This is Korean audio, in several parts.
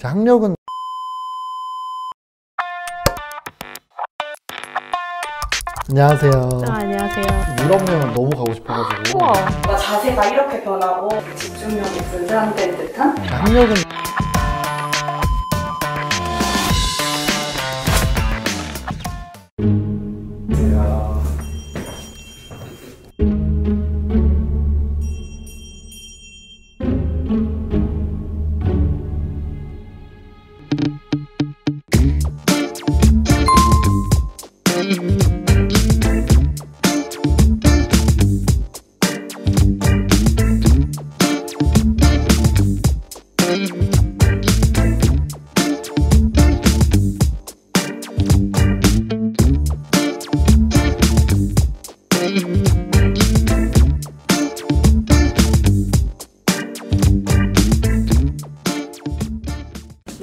제 학력은 안녕하세요. 아, 안녕하세요. 유럽 여행을 너무 가고 싶어가지고 우와. 자세가 이렇게 변하고 집중력이 분산된 듯한 제 학력은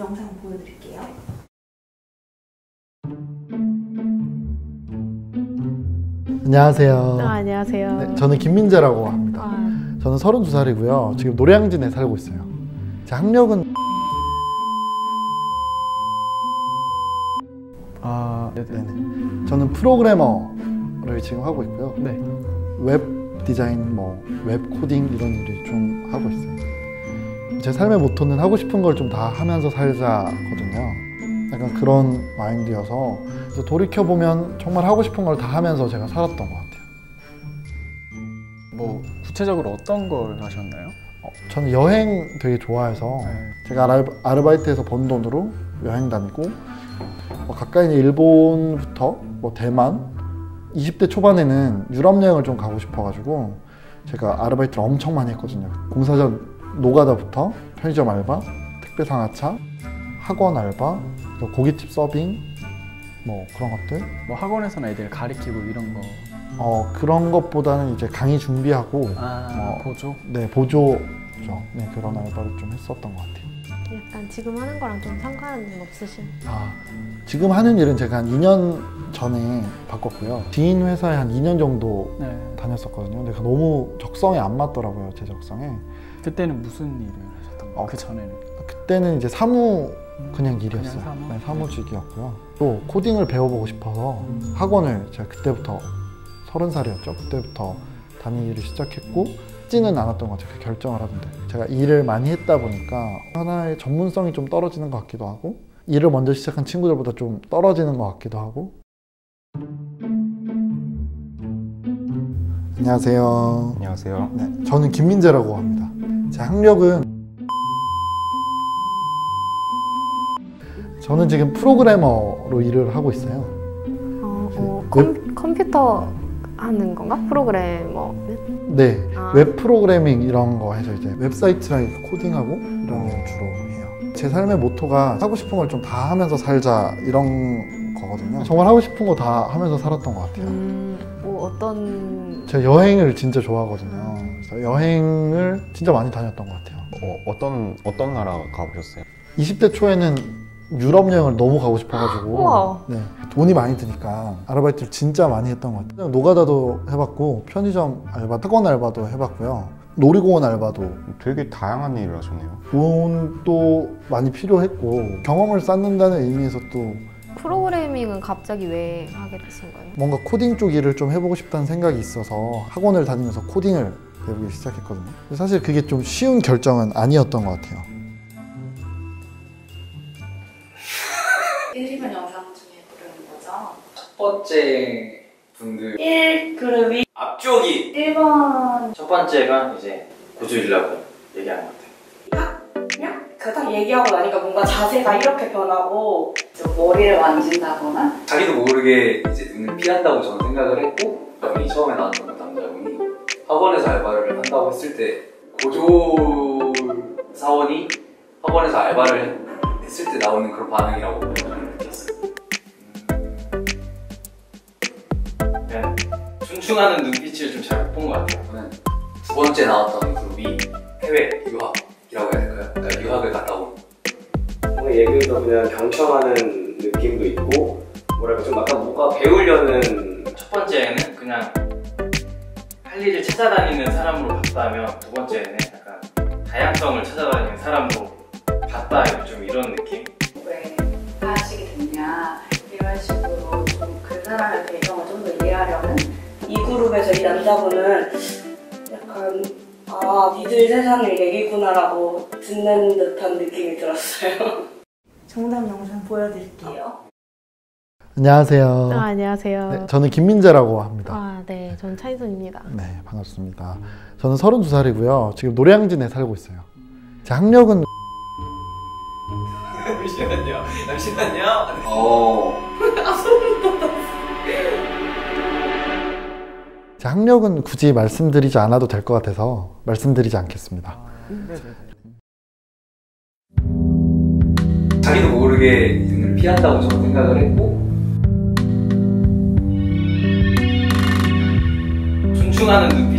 영상 보여드릴게요. 안녕하세요. 아, 안녕하세요. 네, 저는 김민재라고 합니다. 아, 저는 32살이고요. 지금 노량진에 살고 있어요. 제 학력은 아, 네네. 네네. 저는 프로그래머를 지금 하고 있고요. 네. 웹 디자인, 뭐, 웹 코딩 이런 일을 좀 하고 있어요. 제 삶의 모토는 하고 싶은 걸 좀 다 하면서 살자거든요. 약간 그런 마인드여서 그래서 돌이켜 보면 정말 하고 싶은 걸 다 하면서 제가 살았던 것 같아요. 뭐 구체적으로 어떤 걸 하셨나요? 어, 저는 여행 되게 좋아해서 네. 제가 아르, 아르바이트에서 번 돈으로 여행 다니고 뭐 가까이 있는 일본부터 뭐 대만 20대 초반에는 유럽 여행을 좀 가고 싶어가지고 제가 아르바이트를 엄청 많이 했거든요 공사장 노가다부터 편의점 알바 택배 상하차 학원 알바 고깃집 서빙 뭐 그런 것들 뭐 학원에서는 애들 가리키고 이런 거. 어 그런 것보다는 이제 강의 준비하고 아, 어. 보조. 네 보조죠 네 그런 알바를 좀 했었던 것 같아요 약간 지금 하는 거랑 좀 상관은 없으신? 아, 지금 하는 일은 제가 한 2년 전에 바꿨고요. 지인 회사에 한 2년 정도 네. 다녔었거든요. 근데 그 너무 적성에 안 맞더라고요, 제 적성에. 그때는 무슨 일을 하셨던 거예요? 어. 그 전에는. 그때는 이제 사무 그냥 일이었어요. 그냥 사무? 네, 사무직이었고요. 또 코딩을 배워보고 싶어서 학원을 제가 그때부터 서른 살이었죠. 그때부터 다니기를 시작했고 쉽지는 않았던 것 같아요. 그 결정을 하던데 제가 일을 많이 했다 보니까 하나의 전문성이 좀 떨어지는 것 같기도 하고 일을 먼저 시작한 친구들보다 좀 떨어지는 것 같기도 하고 안녕하세요. 안녕하세요. 네, 저는 김민재라고 합니다. 제 학력은 저는 지금 프로그래머로 일을 하고 있어요. 어, 어, 컴, 컴퓨터 하는 건가? 프로그래머는? 네, 아. 웹 프로그래밍 이런 거 해서 이제 웹사이트랑 코딩하고 이런 걸 주로 해요. 제 삶의 모토가 하고 싶은 걸 좀 다 하면서 살자 이런 거거든요. 정말 하고 싶은 거 다 하면서 살았던 것 같아요. 음, 뭐 어떤 제가 여행을 진짜 좋아하거든요. 그래서 여행을 진짜 많이 다녔던 것 같아요. 어, 어떤 어떤 나라 가보셨어요? 20대 초에는 유럽 여행을 너무 가고 싶어가지고. 네, 돈이 많이 드니까 아르바이트를 진짜 많이 했던 것 같아요. 노가다도 해봤고 편의점 알바, 학원 알바도 해봤고요. 놀이공원 알바도 되게 다양한 일을 하셨네요. 돈도 많이 필요했고 경험을 쌓는다는 의미에서 또 프로그래밍은 갑자기 왜 하게 되신 거예요? 뭔가 코딩 쪽 일을 좀 해보고 싶다는 생각이 있어서 학원을 다니면서 코딩을 배우기 시작했거든요. 사실 그게 좀 쉬운 결정은 아니었던 것 같아요. 1, 2번 영상 중에 부르는 거죠. 첫 번째 분들 1 그룹이 앞쪽이 1번 첫 번째가 이제 고주일라고 얘기하는 것 같아요. 그딱 얘기하고 나니까 뭔가 자세가 이렇게 변하고 머리를 만진다거나 자기도 모르게 이제 눈을 피한다고 저는 생각을 했고 분이 처음에 나왔던 그 남자분이 학원에서 알바를 한다고 했을 때 고조 사원이 학원에서 알바를 했을 때 나오는 그런 반응이라고 저는 느꼈어요. 그냥 충충하는 눈빛을 좀 잘 못 본 것 같아요. 저는 두 번째 나왔던 그룹이 해외 유학이라고 약간 유학을 갔다 온 뭔가 예그에서 그냥 경청하는 느낌도 있고 뭐랄까 좀 아까 뭔가 배우려는 첫 번째에는 그냥 할 일을 찾아다니는 사람으로 봤다면 두 번째에는 약간 다양성을 찾아다니는 사람으로 봤다 좀 이런 느낌? 왜 하시게 됐냐 이런 식으로 좀 그 사람의 배경을 좀 더 이해하려는 이 그룹에서 이 남자분은 약간 아 니들 세상의 얘기구나라고 듣는 듯한 느낌이 들었어요. 정답 영상 보여드릴게요. 안녕하세요. 아, 안녕하세요. 네, 저는 김민재라고 합니다. 아, 네. 저는 차이선입니다. 네, 반갑습니다. 저는 32살이고요. 지금 노량진에 살고 있어요. 제 학력은 잠시만요. 잠시만요. 어. 제 학력은 굳이 말씀드리지 않아도 될 것 같아서 말씀드리지 않겠습니다. 자기도 모르게 등을 피한다고 저는 생각을 했고 충충하는 눈빛